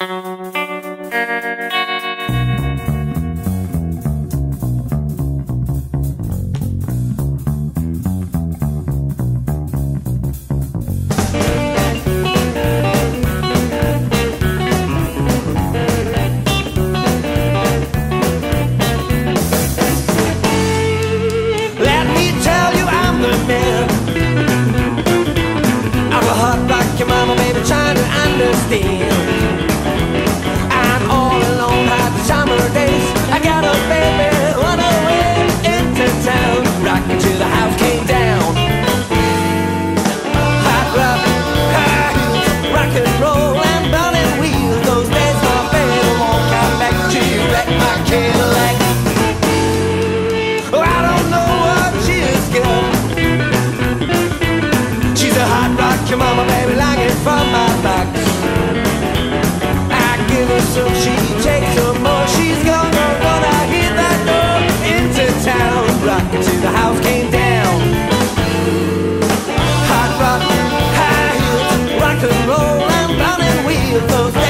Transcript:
Let wheels. Those